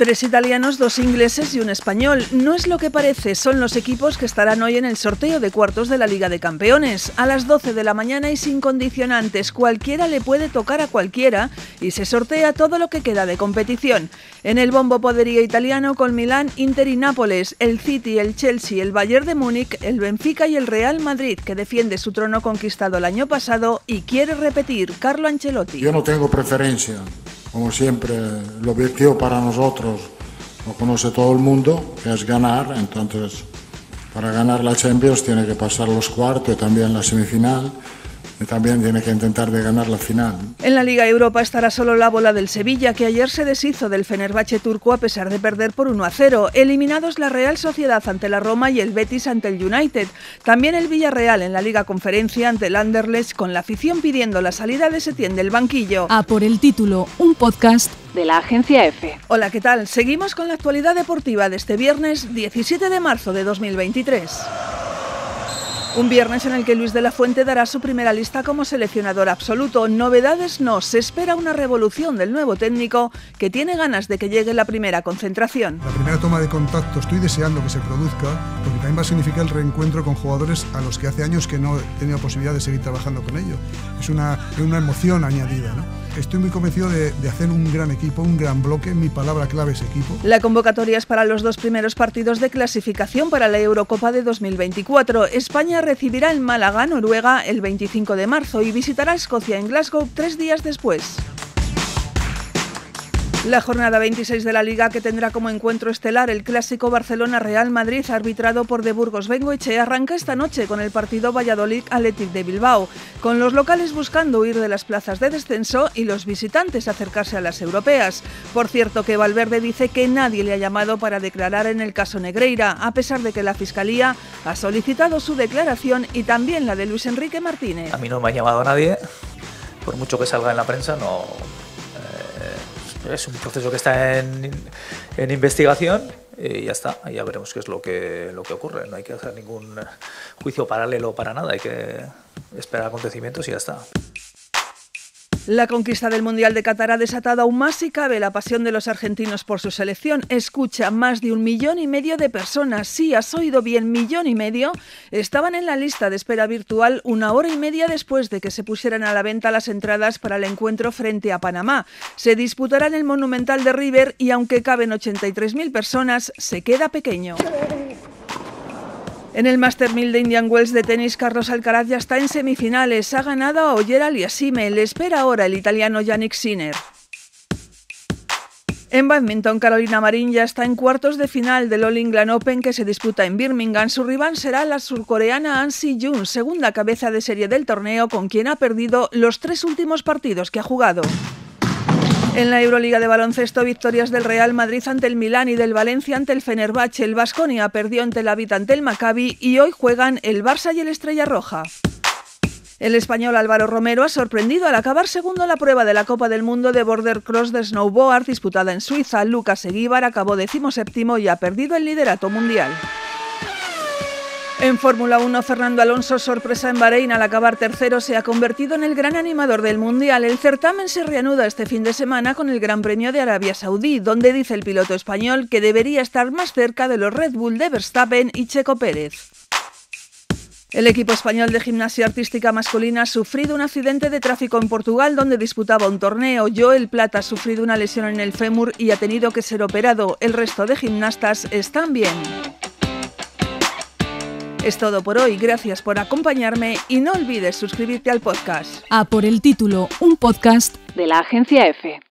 Tres italianos, dos ingleses y un español. No es lo que parece, son los equipos que estarán hoy en el sorteo de cuartos de la Liga de Campeones. A las 12 de la mañana y sin condicionantes, cualquiera le puede tocar a cualquiera y se sortea todo lo que queda de competición. En el bombo poderío italiano con Milán, Inter y Nápoles, el City, el Chelsea, el Bayern de Múnich, el Benfica y el Real Madrid, que defiende su trono conquistado el año pasado y quiere repetir Carlo Ancelotti. Yo no tengo preferencia como siempre, el objetivo para nosotros lo conoce todo el mundo, que es ganar, entonces para ganar la Champions tiene que pasar los cuartos y también la semifinal también tiene que intentar de ganar la final. En la Liga Europa estará solo la bola del Sevilla, que ayer se deshizo del Fenerbahce turco a pesar de perder por 1 a 0. Eliminados la Real Sociedad ante la Roma y el Betis ante el United. También el Villarreal en la Liga Conferencia ante el Anderlecht con la afición pidiendo la salida de Setién del banquillo. A por el título, un podcast de la agencia F. Hola, ¿qué tal? Seguimos con la actualidad deportiva de este viernes 17 de marzo de 2023. Un viernes en el que Luis de la Fuente dará su primera lista como seleccionador absoluto. Novedades no, se espera una revolución del nuevo técnico que tiene ganas de que llegue la primera concentración. La primera toma de contacto estoy deseando que se produzca porque también va a significar el reencuentro con jugadores a los que hace años que no he tenido posibilidad de seguir trabajando con ellos. Es una, una emoción añadida. ¿no? Estoy muy convencido de, hacer un gran equipo, un gran bloque. Mi palabra clave es equipo. La convocatoria es para los dos primeros partidos de clasificación para la Eurocopa de 2024. España recibirá el Málaga, Noruega, el 25 de marzo y visitará Escocia en Glasgow tres días después. La jornada 26 de la Liga que tendrá como encuentro estelar el clásico Barcelona-Real Madrid arbitrado por De Burgos Bengoeche arranca esta noche con el partido Valladolid Athletic de Bilbao, con los locales buscando huir de las plazas de descenso y los visitantes acercarse a las europeas. Por cierto que Valverde dice que nadie le ha llamado para declarar en el caso Negreira, a pesar de que la Fiscalía ha solicitado su declaración y también la de Luis Enrique Martínez. A mí no me ha llamado nadie, por mucho que salga en la prensa no es un proceso que está en, investigación y ya está, ya veremos qué es lo que, lo que ocurre. No hay que hacer ningún juicio paralelo para nada, hay que esperar acontecimientos y ya está. La conquista del Mundial de Qatar ha desatado aún más si cabe la pasión de los argentinos por su selección. Escucha, más de un millón y medio de personas, sí, has oído bien, millón y medio, estaban en la lista de espera virtual una hora y media después de que se pusieran a la venta las entradas para el encuentro frente a Panamá. Se disputará en el Monumental de River y aunque caben 83.000 personas, se queda pequeño. En el Master 1000 de Indian Wells de tenis, Carlos Alcaraz ya está en semifinales. Ha ganado a Oyer Aliasime. Le espera ahora el italiano Yannick Sinner. En badminton, Carolina Marín ya está en cuartos de final del All England Open que se disputa en Birmingham. Su rival será la surcoreana An Si-jun, segunda cabeza de serie del torneo, con quien ha perdido los tres últimos partidos que ha jugado. En la Euroliga de baloncesto, victorias del Real Madrid ante el Milán y del Valencia ante el Fenerbahce. El Vasconia perdió ante la Aviv ante el Maccabi y hoy juegan el Barça y el Estrella Roja. El español Álvaro Romero ha sorprendido al acabar segundo la prueba de la Copa del Mundo de Border Cross de Snowboard disputada en Suiza. Lucas Eguíbar acabó decimoséptimo y ha perdido el liderato mundial. En Fórmula 1, Fernando Alonso, sorpresa en Bahrein al acabar tercero, se ha convertido en el gran animador del Mundial. El certamen se reanuda este fin de semana con el Gran Premio de Arabia Saudí, donde dice el piloto español que debería estar más cerca de los Red Bull de Verstappen y Checo Pérez. El equipo español de gimnasia artística masculina ha sufrido un accidente de tráfico en Portugal donde disputaba un torneo. Joel Plata ha sufrido una lesión en el fémur y ha tenido que ser operado. El resto de gimnastas están bien. Es todo por hoy, gracias por acompañarme y no olvides suscribirte al podcast. A por el título, un podcast de la agencia F.